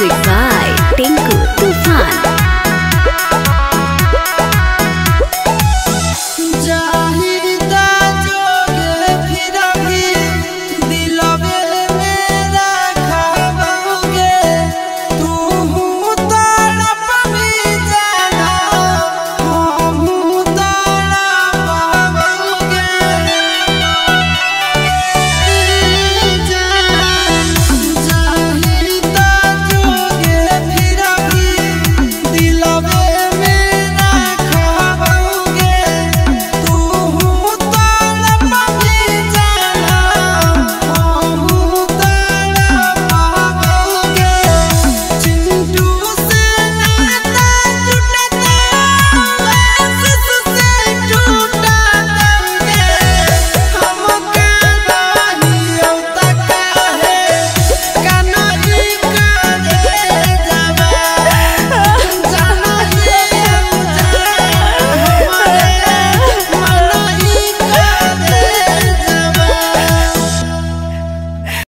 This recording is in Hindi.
म्यूज़िक बाय टिंकू तूफ़ान